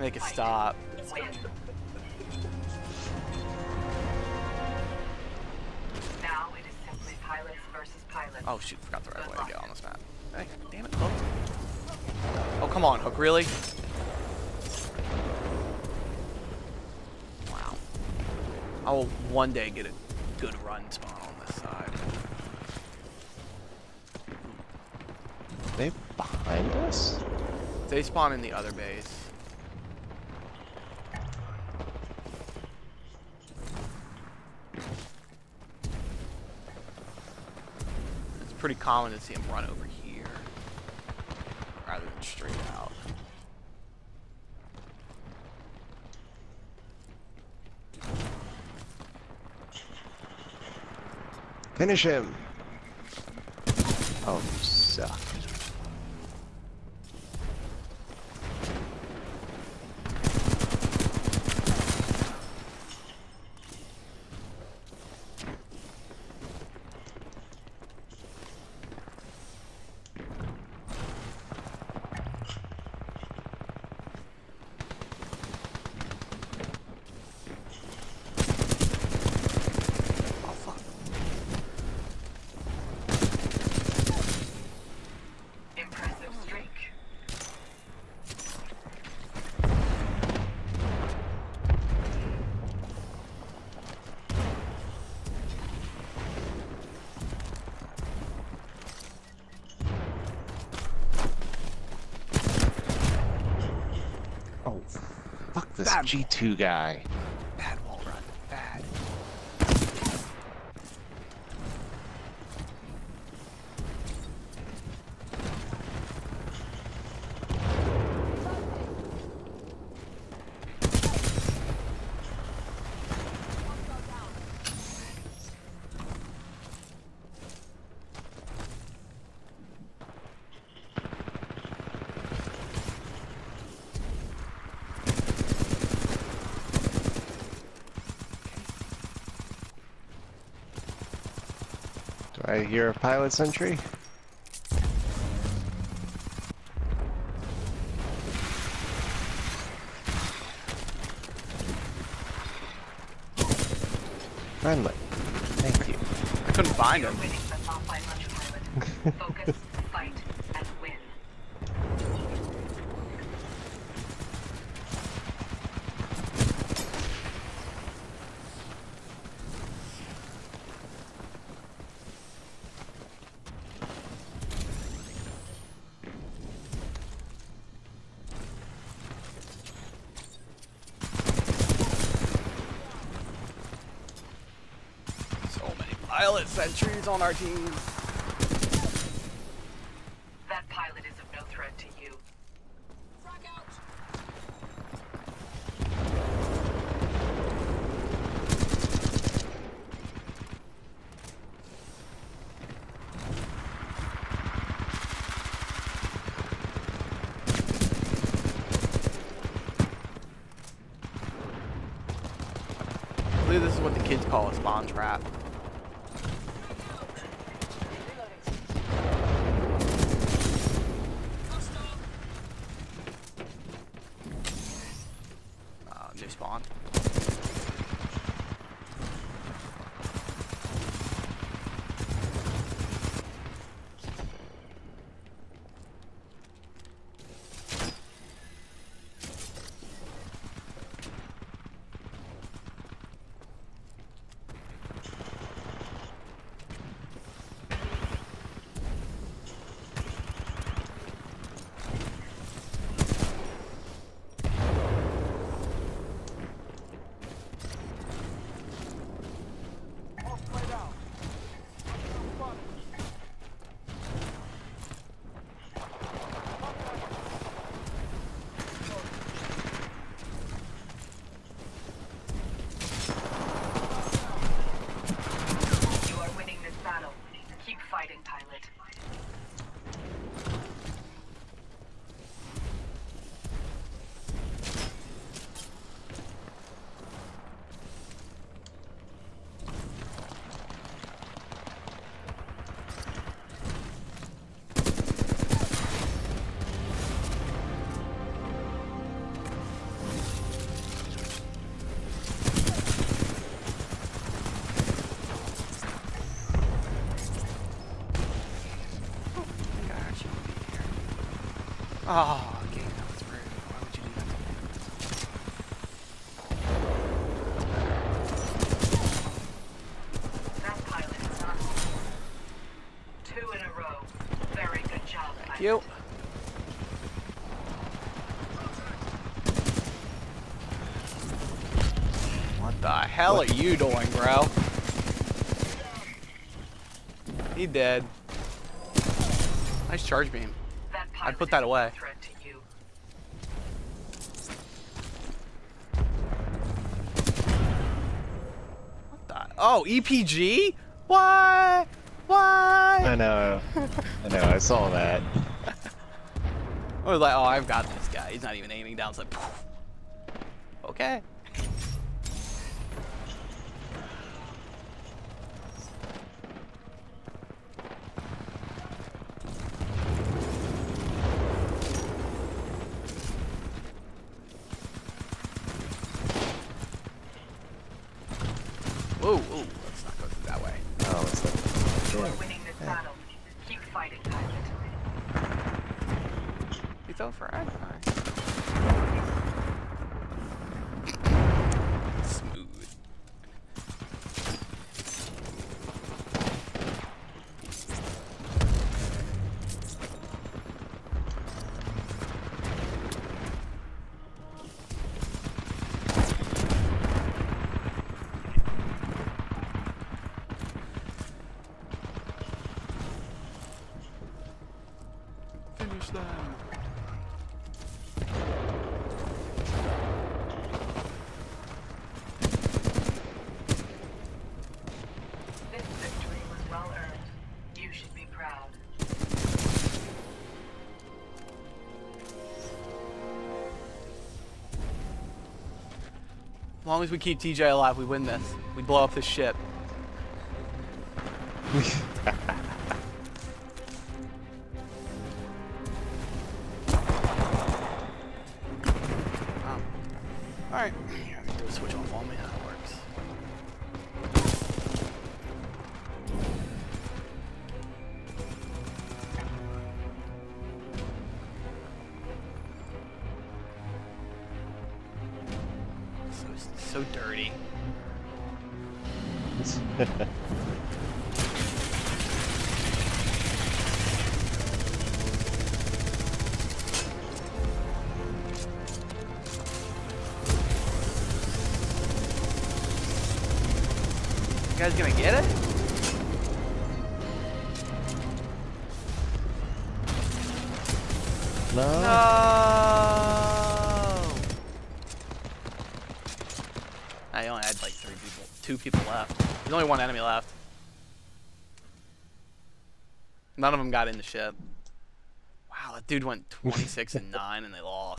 Make it stop. Now it is simply pilots versus pilots. Oh shoot, forgot the right way to get on this map. Hey, damn it, Hook. Oh, come on, Hook, really? Wow. I will one day get a good run spawn on this side. they behind us? They spawn in the other base. It's pretty common to see them run over here rather than straight out. Finish him. Oh, you suck. This Bad. G2 guy. Do I hear a pilot sentry? Friendly. Thank you. I couldn't find him. Winning, but not by much, pilot. Focus, fight, and win. So many pilot sentries on our team. That pilot is of no threat to you. I believe this is what the kids call a spawn trap. Uh, Oh, okay, that was rude. Why would you do that? That pilot is not. Two in a row. Very good job, Thank pilot. you. What the hell What? are you doing, bro? He dead. Nice charge beam. I'd put that away. Threat to you. What the? Oh, EPG? Why? Why? I know. I know. I saw that. I was like, oh, I've got this guy. He's not even aiming down. It's like, poof. okay. Whoa, whoa, let's not go through that way. Oh, it's like. You are winning this battle. Keep fighting, pilot. It's over. I'm them. This victory was well earned. You should be proud. As long as we keep TJ alive, we win this. We blow up this ship. Alright. Here, can switch off my how it works. So, so dirty. guys gonna get it? no. No. I only had like three people, two people left. There's only one enemy left. None of them got in the ship. Wow, that dude went 26 and 9 and they lost.